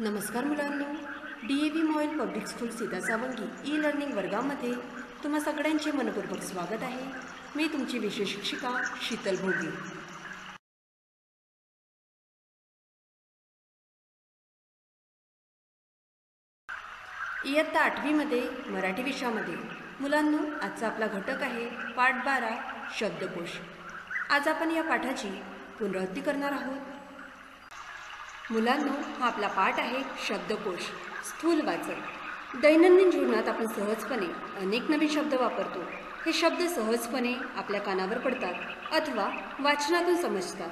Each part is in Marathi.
नमस्कार मुलांनो. D A V MOIL public school Sitasawangi e learning वर्गामध्ये तुम्हा सगळ्यांचे मनपूर्वक स्वागत आहे. मी तुमची विशेष शिक्षिका शीतल भोगी. इयत्ता आठवीमध्ये मराठी विषयामध्ये. मुलांनो आजचा आपला घटक आहे पाठ बारा शब्दकोश. आज आपण या पाठाची पुनरावृत्ती करणार आहोत. मुलांनो हा आपला पाठ आहे शब्दकोश. स्थूल वाचन. दैनंदिन जीवनात आपण सहजपणे अनेक नवीन शब्द वापरतो. हे शब्द सहजपणे आपल्या कानावर पडतात अथवा वाचनातून समजतात.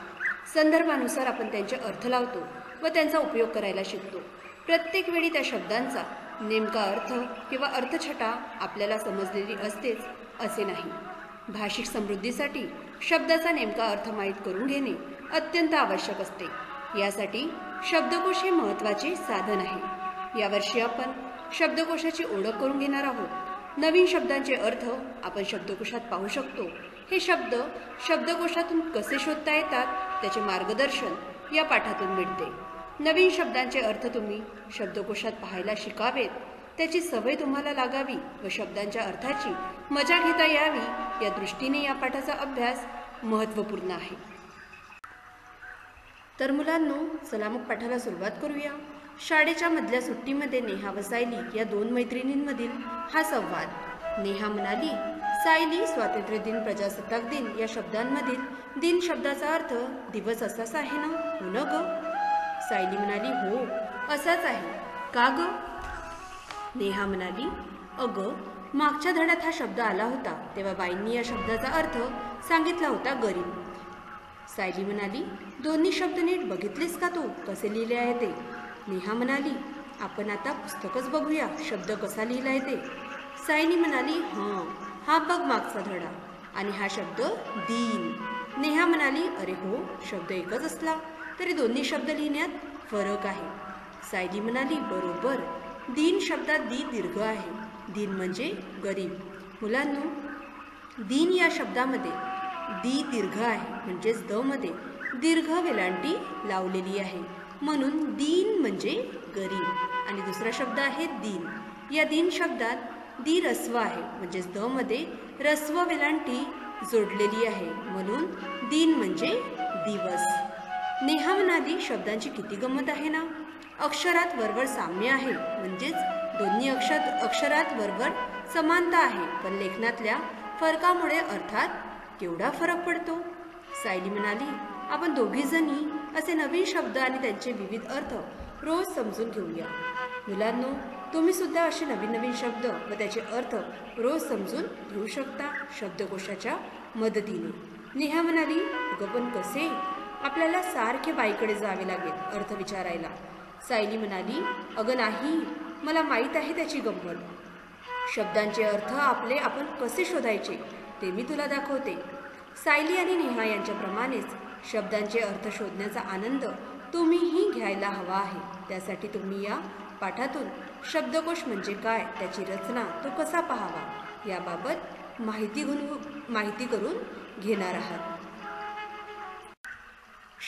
संदर्भानुसार आपण त्यांचे अर्थ लावतो व त्यांचा उपयोग करायला शिकतो. प्रत्येक वेळी त्या शब्दांचा नेमका अर्थ किंवा अर्थछटा आपल्याला समजलेली असतेच असे नाही. भाषिक समृद्धीसाठी शब्दाचा नेमका अर्थ माहीत करून घेणे अत्यंत आवश्यक असते. यासाठी शब्दकोश हे महत्त्वाचे साधन आहे. यावर्षी आपण शब्दकोशाची ओळख करून घेणार आहोत. नवीन शब्दांचे अर्थ आपण शब्दकोशात पाहू शकतो. हे शब्द शब्दकोशातून कसे शोधता येतात त्याचे मार्गदर्शन या पाठातून मिळते. नवीन शब्दांचे अर्थ तुम्ही शब्दकोशात पाहायला शिकावेत. त्याची सवय तुम्हाला लागावी व शब्दांच्या अर्थाची मजा घेता यावी या दृष्टीने या पाठाचा अभ्यास महत्त्वपूर्ण आहे. तर मुलांनो चला मग पाठाला सुरुवात करूया. शाळेच्या मधल्या सुट्टीमध्ये नेहा व सायली या दोन मैत्रिणींमधील हा संवाद. नेहा म्हणाली सायली स्वातंत्र्य दिन प्रजासत्ताक दिन या शब्दांमधील दिन शब्दाचा अर्थ दिवस असाच आहे ना? हो न ग? सायली म्हणाली हो असाच आहे. का ग? नेहा म्हणाली अगं मागच्या धड्यात हा शब्द आला होता तेव्हा बाईंनी या शब्दाचा अर्थ सांगितला होता गरीब. सायली म्हणाली दोन्ही शब्द नीट बघितलेस का तू? कसे लिहिले आहे ते? नेहा म्हणाली आपण आता पुस्तकच बघूया शब्द कसा लिहिला आहे ते. सायनी म्हणाली हां हा बघ मागचा धडा. आणि हा शब्द दीन. नेहा म्हणाली अरे हो शब्द एकच असला तरी दोन्ही शब्द लिहिण्यात फरक आहे. सायली म्हणाली बरोबर. दीन शब्दात दी दीर्घ आहे. दीन म्हणजे गरीब. मुलांनो दीन या शब्दामध्ये दी दीर्घ आहे म्हणजेच द मध्ये. दीर्घ वेलांटी लावलेली आहे. म्हणून दीन म्हणजे गरीब. आणि दुसरा शब्द आहे दीन. या दीन शब्दात दी रस्व आहे. म्हणजेच द मध्ये रस्व वेलांटी जोडलेली आहे. म्हणून दीन म्हणजे दिवस. नेहा शब्दांची किती गंमत आहे ना? अक्षरात वरवर साम्य आहे. म्हणजेच दोन्ही अक्षर अक्षरात वरवर समानता आहे. पण लेखनातल्या फरकामुळे अर्थात केवढा फरक पडतो? सायली म्हणाली आपण दोघीजणी असे नवीन शब्द आणि त्यांचे विविध अर्थ रोज समजून घेऊया. मुलांनो तुम्ही सुद्धा असे नवीन नवीन शब्द व त्याचे अर्थ रोज समजून घेऊ शकता शब्दकोशाच्या मदतीने. नेहा म्हणाली अगं पण कसे? आपल्याला सारखे बाईकडे जावे लागेल अर्थ विचारायला. सायली म्हणाली अगं नाही मला माहीत आहे त्याची गंमत. शब्दांचे अर्थ आपले आपण कसे शोधायचे ते मी तुला दाखवते. सायली आणि नेहा यांच्याप्रमाणेच शब्दांचे अर्थ शोधण्याचा आनंद तुम्हीही घ्यायला हवा आहे. त्यासाठी तुम्ही या पाठातून शब्दकोश म्हणजे काय त्याची रचना तो कसा पाहावा याबाबत माहिती घेऊन माहिती करून घेणार आहात.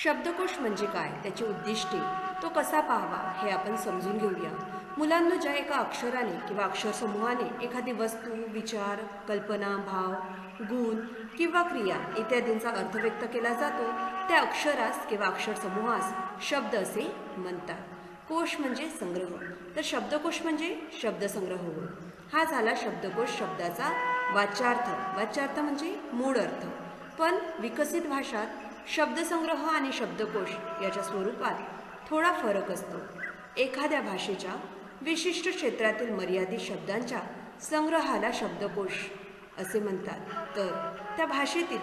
शब्दकोश म्हणजे काय त्याची उद्दिष्टे तो कसा पाहावा हे आपण समजून घेऊया. मुलांना ज्या एका अक्षराने किंवा अक्षरसमूहाने एखादी वस्तू विचार कल्पना भाव गुण किंवा क्रिया इत्यादींचा अर्थ व्यक्त केला जातो. त्या अक्षरास किंवा अक्षरसमूहास शब्द असे म्हणतात. कोश म्हणजे संग्रह. तर शब्दकोश म्हणजे शब्दसंग्रह होय. हा झाला शब्दकोश शब्दाचा वाच्यार्थ. वाच्यार्थ म्हणजे मूळ अर्थ. पण विकसित भाषात शब्दसंग्रह आणि शब्दकोश याच्या स्वरूपात थोडा फरक असतो. एखाद्या भाषेच्या विशिष्ट क्षेत्रातील मर्यादित शब्दांच्या संग्रहाला शब्दकोश असे म्हणतात. तर त्या भाषेतील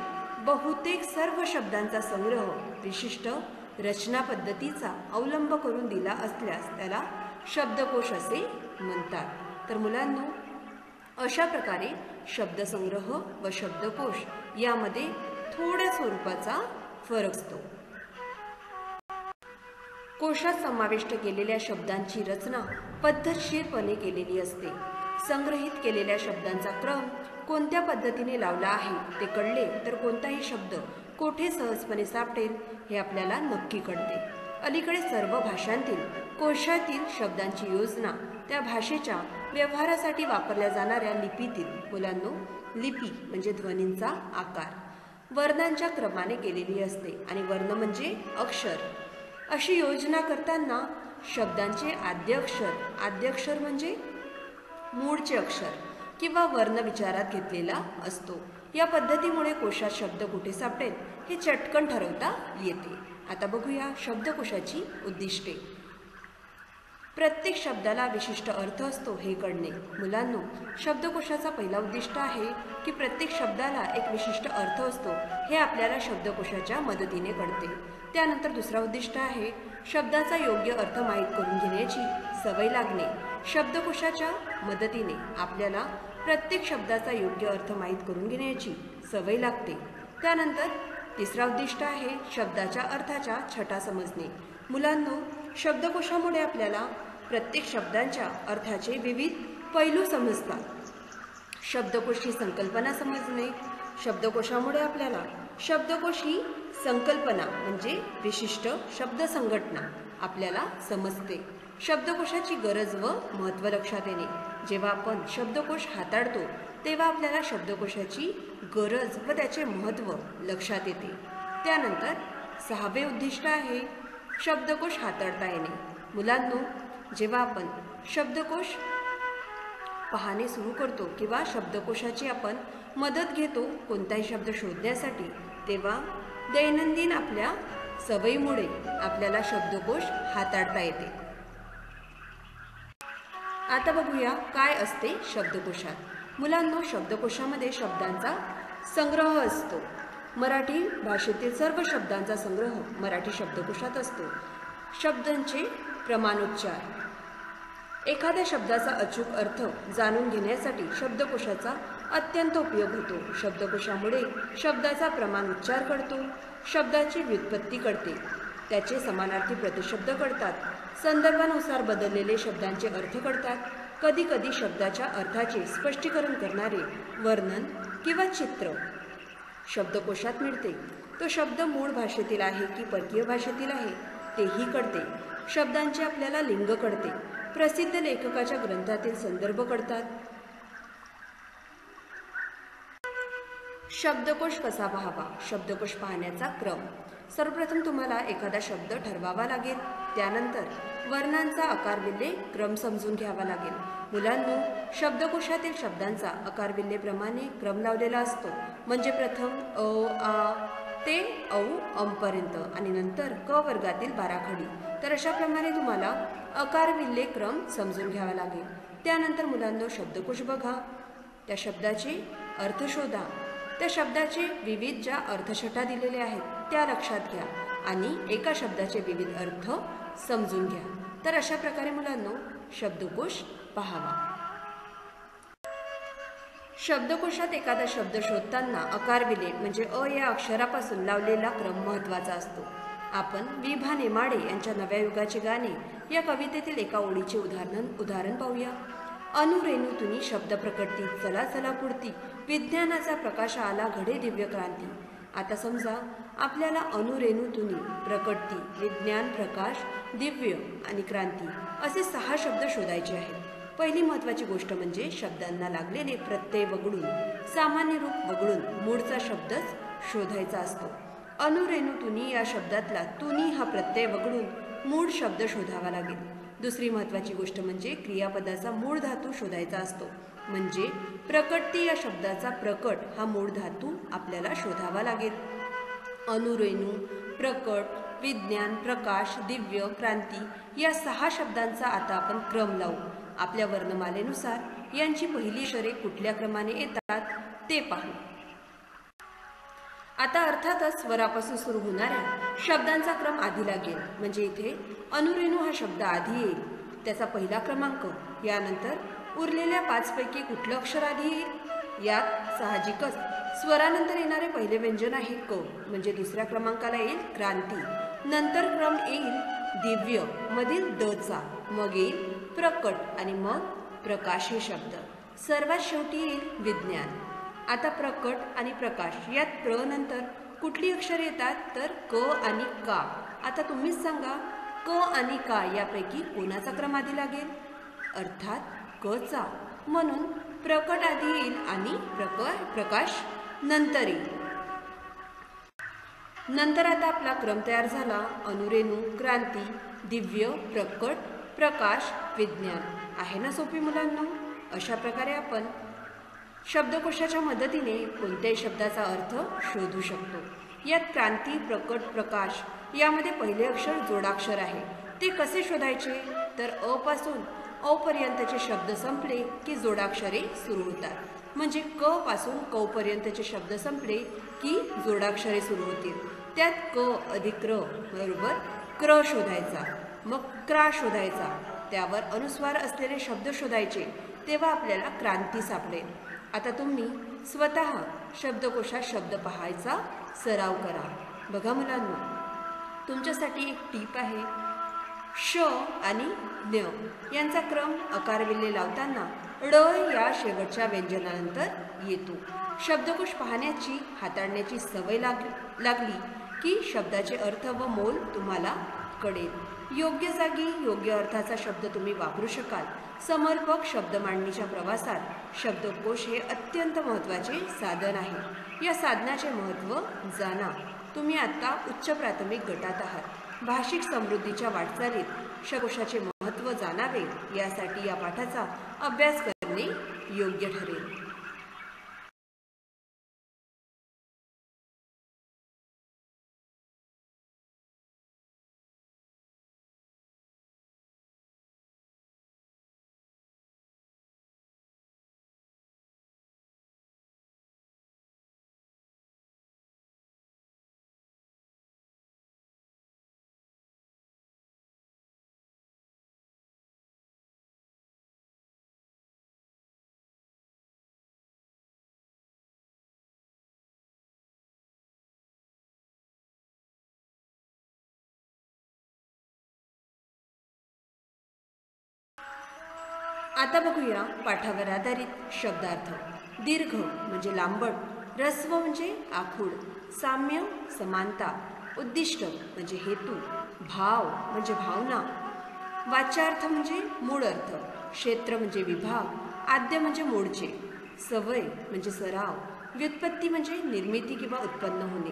बहुतेक सर्व शब्दांचा संग्रह विशिष्ट रचना पद्धतीचा अवलंब करून दिला असल्यास त्याला शब्दकोश असे म्हणतात. तर मुलांनो अशा प्रकारे शब्दसंग्रह व शब्दकोश यामध्ये थोड्या स्वरूपाचा फरक असतो. कोशात समाविष्ट केलेल्या शब्दांची रचना पद्धतशीरपणे केलेली असते. संग्रहित केलेल्या शब्दांचा क्रम कोणत्या पद्धतीने लावला आहे ते कळले तर कोणताही शब्द कोठे सहजपणे सापडेल हे आपल्याला नक्की कळते. अलीकडे सर्व भाषांतील कोशातील शब्दांची योजना त्या भाषेच्या व्यवहारासाठी वापरल्या जाणाऱ्या लिपीतील मुलांनो लिपी म्हणजे ध्वनींचा आकार. वर्णांच्या क्रमाने केलेली असते आणि वर्ण म्हणजे अक्षर. अशी योजना करताना शब्दांचे आद्य अक्षर म्हणजे मूळचे अक्षर. किंवा वर्ण विचारात घेतलेला असतो. या पद्धतीमुळे कोशात शब्द कुठे सापडेल हे चटकन ठरवता येते. आता बघूया शब्दकोशाची उद्दिष्टे. प्रत्येक शब्दाला विशिष्ट अर्थ असतो हे कळणे. मुलांनो शब्दकोशाचा पहिला उद्दिष्ट आहे की प्रत्येक शब्दाला एक विशिष्ट अर्थ असतो हे आपल्याला शब्दकोशाच्या मदतीने कळते. त्यानंतर दुसरा उद्दिष्ट आहे शब्दाचा योग्य अर्थ माहीत करून घेण्याची सवय लागणे. शब्दकोशाच्या मदतीने आपल्याला प्रत्येक शब्दाचा योग्य अर्थ माहीत करून घेण्याची सवय लागते. त्यानंतर तिसरा उद्दिष्ट आहे शब्दाच्या अर्थाच्या छटा समजणे. मुलांनो शब्दकोशामुळे आपल्याला प्रत्येक शब्दांच्या अर्थाचे विविध पैलू समजतात. शब्दकोश ही संकल्पना समजणे. शब्दकोशामुळे आपल्याला शब्दकोश ही संकल्पना म्हणजे विशिष्ट शब्दसंघटना आपल्याला समजते. शब्दकोशाची गरज व महत्त्व लक्षात येणे. जेव्हा आपण शब्दकोश हाताळतो तेव्हा आपल्याला शब्दकोशाची गरज व त्याचे महत्त्व लक्षात येते. त्यानंतर सहावे उद्दिष्ट आहे शब्दकोश हाताळता येणे. मुलांनो जेव्हा आपण शब्दकोश पाहणे सुरू करतो किंवा शब्दकोशाची आपण मदत घेतो कोणताही शब्द शोधण्यासाठी तेव्हा दैनंदिन आपल्या सवयीमुळे आपल्याला शब्दकोश हाताळता येते. आता बघूया काय असते शब्दकोशात. मुलांनो शब्दकोशामध्ये शब्दांचा संग्रह असतो. मराठी भाषेतील सर्व शब्दांचा संग्रह मराठी शब्दकोशात असतो. शब्दांचे प्रमाणोच्चार. एखाद्या शब्दाचा अचूक अर्थ जाणून घेण्यासाठी शब्दकोशाचा अत्यंत उपयोग होतो. शब्दकोशामुळे शब्दाचा प्रमाण उच्चार कळतो शब्दाची व्युत्पत्ती कळते त्याचे समानार्थी प्रतिशब्द कळतात संदर्भानुसार बदललेले शब्दांचे अर्थ कळतात कधीकधी शब्दाच्या अर्थाचे स्पष्टीकरण करणारे वर्णन किंवा चित्र. शब्दकोशात मिळते. तो शब्द मूळ भाषेतील आहे की परकीय भाषेतील आहे तेही कळते. शब्दांचे आपल्याला लिंग कळते. प्रसिद्ध लेखकाच्या ग्रंथातील संदर्भ कळतात. शब्दकोश कसा पाहावा? शब्दकोश पाहण्याचा क्रम. सर्वप्रथम तुम्हाला एखादा शब्द ठरवावा लागेल. त्यानंतर वर्णांचा आकारविल्हे क्रम समजून घ्यावा लागेल. मुलांनो शब्दकोशातील शब्दांचा आकारविल्हेप्रमाणे क्रम लावलेला असतो. म्हणजे प्रथम अ आ ते औ अमपर्यंत आणि नंतर क वर्गातील बाराखडी तर अशाप्रमाणे तुम्हाला अकारविल्ले क्रम समजून घ्यावा लागेल. त्यानंतर मुलांनो शब्दकोश बघा. त्या शब्दाचे अर्थ शोधा. त्या शब्दाचे विविध ज्या अर्थछटा दिलेल्या आहेत त्या लक्षात घ्या आणि एका शब्दाचे विविध अर्थ समजून घ्या. तर अशा प्रकारे मुलांनो शब्दकोश पहावा. शब्दकोशात एखादा शब्द शोधताना अकारविले म्हणजे अ या अक्षरापासून लावलेला क्रम महत्त्वाचा असतो. आपण विभा नेमाडे यांच्या नव्या युगाचे गाणे या कवितेतील एका ओळीचे उदाहरण उदाहरण पाहूया. अनुरेणूतुनी शब्द प्रकटती चला चला पुढती विज्ञानाचा प्रकाश आला घडे दिव्य क्रांती. आता समजा आपल्याला अनुरेणूतुनी प्रकटती विज्ञान प्रकाश दिव्य आणि क्रांती असे सहा शब्द शोधायचे आहेत. पहिली महत्त्वाची गोष्ट म्हणजे शब्दांना लागलेले प्रत्यय वगळून सामान्य रूप वगळून मूळचा शब्दच शोधायचा असतो. अनुरेणूतुनी या शब्दातला तुनी हा प्रत्यय वगळून मूळ शब्द शोधावा लागेल. दुसरी महत्त्वाची गोष्ट म्हणजे क्रियापदाचा मूळ धातू शोधायचा असतो. म्हणजे प्रकटती या शब्दाचा प्रकट हा मूळ धातू आपल्याला शोधावा लागेल. अनुरेणू प्रकट विज्ञान प्रकाश दिव्य क्रांती या सहा शब्दांचा आता आपण क्रम लावू. आपल्या वर्णमालेनुसार यांची पहिली अक्षरे कुठल्या क्रमाने येतात ते पाहू. आता अर्थातच स्वरापासून सुरू होणाऱ्या शब्दांचा क्रम आधी लागेल. म्हणजे इथे अनुरेणू हा शब्द आधी येईल. त्याचा पहिला क्रमांक यानंतर उरलेल्या पाचपैकी कुठलं अक्षर आधी येईल? यात साहजिकच स्वरानंतर येणारे पहिले व्यंजन आहे क म्हणजे दुसऱ्या क्रमांकाला येईल क्रांती. नंतर क्रम येईल दिव्य मधील द चा. मग येईल प्रकट आणि मग प्रकाश हे शब्द. सर्वात शेवटी येईल विज्ञान. आता प्रकट आणि प्रकाश यात प्र नंतर. कुठली अक्षर येतात? तर क आणि का. आता तुम्हीच सांगा क आणि का यापैकी कोणाचा क्रम आधी लागेल? अर्थात क चा. म्हणून प्रकट आधी येईल आणि प्रक प्रकाश नंतर. येईल नंतर आता आपला क्रम तयार झाला. अनुरेणू क्रांती दिव्य प्रकट प्रकाश विज्ञान. आहे ना सोपी मुलांना? अशा प्रकारे आपण शब्दकोशाच्या मदतीने कोणत्याही शब्दाचा अर्थ शोधू शकतो. यात क्रांती प्रकट प्रकाश यामध्ये पहिले अक्षर जोडाक्षर आहे. ते कसे शोधायचे? तर अपासून अपर्यंतचे शब्द संपले की जोडाक्षरे सुरू होतात. म्हणजे क पासून क पर्यंतचे शब्द संपले की जोडाक्षरे सुरू होतील. त्यात क अधिक क्र बरोबर क्र शोधायचा. मग क्रा शोधायचा. त्यावर अनुस्वार असलेले शब्द शोधायचे. तेव्हा आपल्याला क्रांती सापडेल. आता तुम्ही स्वतः शब्दकोशात शब्द पाहायचा सराव करा. बघा मुलांना तुमच्यासाठी एक टीप आहे. श आणि ज्ञ यांचा क्रम अकारविल्ले लावताना ड या शेवटच्या व्यंजनानंतर येतो. शब्दकोश पाहण्याची हाताळण्याची सवय लाग लागली की शब्दाचे अर्थ व मोल तुम्हाला कळेल. योग्य जागी योग्य अर्थाचा शब्द तुम्ही वापरू शकाल. समर्पक शब्द मांडणीच्या प्रवासात शब्दकोश हे अत्यंत महत्त्वाचे साधन आहे. या साधनाचे महत्त्व जाणा. तुम्ही आत्ता उच्च प्राथमिक गटात आहात. भाषिक समृद्धीच्या वाटचालीत शकोशाचे महत्त्व जाणावे यासाठी या पाठाचा अभ्यास करणे योग्य ठरेल. आता बघूया पाठावर आधारित शब्दार्थ. दीर्घ म्हणजे लांबट रस्व म्हणजे आखूड साम्य समानता उद्दिष्ट म्हणजे हेतू भाव म्हणजे भावना वाच्यार्थ म्हणजे मूळ अर्थ क्षेत्र म्हणजे विभाग आद्य म्हणजे मूळचे सवय म्हणजे सराव व्युत्पत्ती म्हणजे निर्मिती किंवा उत्पन्न होणे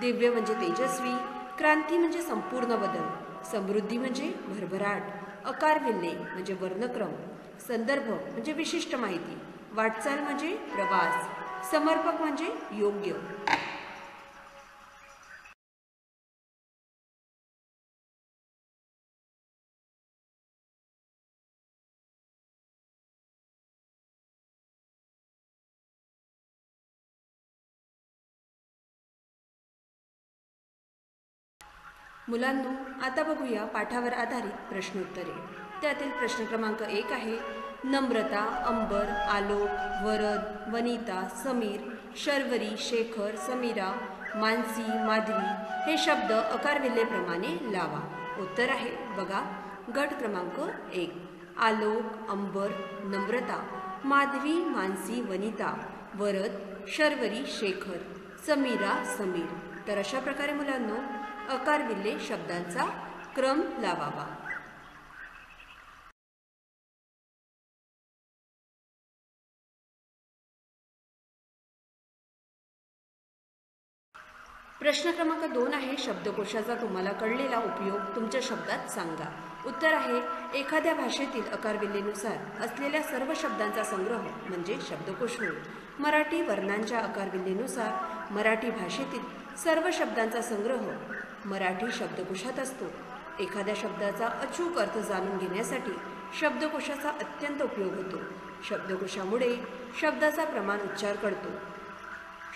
दिव्य म्हणजे तेजस्वी क्रांती म्हणजे संपूर्ण बदल समृद्धी म्हणजे भरभराट अकार विल्ले म्हणजे वर्णक्रम संदर्भ म्हणजे विशिष्ट माहिती. वाटचाल म्हणजे प्रवास. समर्पक म्हणजे योग्य. मुलांनो आता बघूया पाठावर आधारित प्रश्नोत्तरे. त्यातील प्रश्न क्रमांक एक आहे नम्रता अंबर आलोक वरद वनिता समीर शर्वरी शेखर समीरा मानसी माधवी हे शब्द अकारविल्लेप्रमाणे लावा. उत्तर आहे. बघा गट क्रमांक एक. आलोक अंबर नम्रता माधवी मानसी वनिता वरद शर्वरी शेखर समीरा समीर. तर अशा प्रकारे मुलांनो अकारविल्ले शब्दांचा क्रम लावावा. प्रश्न क्रमांक दोन आहे शब्दकोशाचा तुम्हाला कळलेला उपयोग तुमच्या शब्दात सांगा. उत्तर आहे एखाद्या भाषेतील अकारविल्लीनुसार असलेल्या सर्व शब्दांचा संग्रह म्हणजे शब्दकोश होय. मराठी वर्णांच्या अकारविल्लीनुसार मराठी भाषेतील सर्व शब्दांचा संग्रह मराठी शब्दकोशात असतो. एखाद्या शब्दाचा अचूक अर्थ जाणून घेण्यासाठी शब्दकोशाचा अत्यंत उपयोग होतो. शब्दकोशामुळे शब्दाचा प्रमाण उच्चार करतो.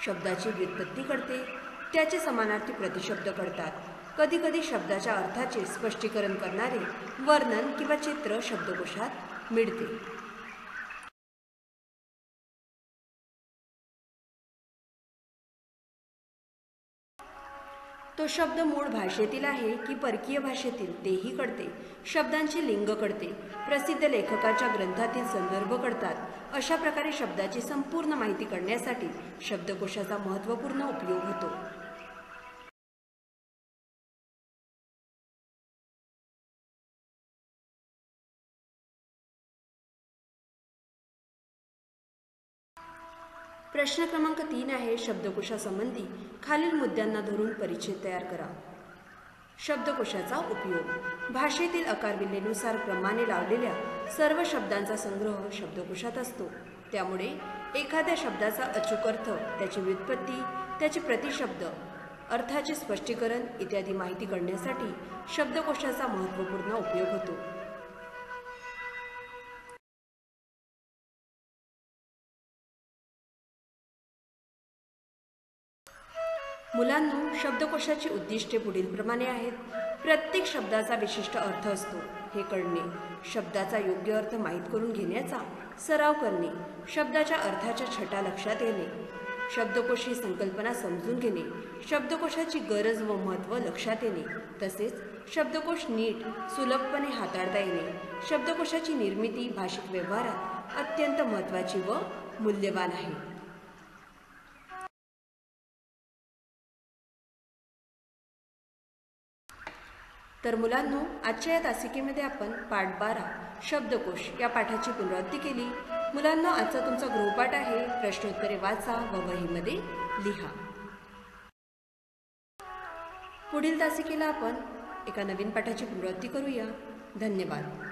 शब्दाची व्युत्पत्ती कळते त्याचे समानार्थी प्रतिशब्द करतात कधीकधी शब्दाच्या अर्थाचे स्पष्टीकरण करणारे वर्णन किंवा चित्र शब्दकोशात मिळते. तो शब्द मूळ भाषेतील आहे की परकीय भाषेतील तेही कळते. शब्दांची लिंग कळते. प्रसिद्ध लेखकाच्या ग्रंथातील संदर्भ कळतात. अशा प्रकारे शब्दाची संपूर्ण माहिती कळण्यासाठी शब्दकोशाचा महत्त्वपूर्ण उपयोग होतो. प्रश्न क्रमांक तीन आहे शब्दकोशासंबंधी. खालील मुद्द्यांना धरून परिचय तयार करा. शब्दकोशाचा उपयोग. भाषेतील अकारविल्हेनुसार क्रमाने लावलेल्या सर्व शब्दांचा संग्रह शब्दकोशात असतो. त्यामुळे एखाद्या शब्दाचा अचूक अर्थ त्याची व्युत्पत्ती त्याचे प्रतिशब्द अर्थाचे स्पष्टीकरण इत्यादी माहिती कळण्यासाठी शब्दकोशाचा महत्त्वपूर्ण उपयोग होतो. मुलांनो शब्दकोशाची उद्दिष्टे पुढीलप्रमाणे आहेत. प्रत्येक शब्दाचा विशिष्ट अर्थ असतो. हे कळणे शब्दाचा योग्य अर्थ माहीत करून घेण्याचा सराव करणे शब्दाच्या अर्थाच्या छटा लक्षात येणे शब्दकोश ही संकल्पना समजून घेणे शब्दकोशाची गरज व महत्त्व लक्षात येणे तसेच शब्दकोश नीट सुलभपणे हाताळता येणे शब्दकोशाची निर्मिती भाषिक व्यवहारात अत्यंत महत्त्वाची व मूल्यवान आहे. तर मुलांनो आजच्या या तासिकेमध्ये आपण पाठ बारा शब्दकोश या पाठाची पुनरावृत्ती केली. मुलांना आजचा तुमचा गृहपाठ आहे. प्रश्नोत्तरे वाचा व वहीमध्ये लिहा. पुढील तासिकेला आपण एका नवीन पाठाची पुनरावृत्ती करूया. धन्यवाद.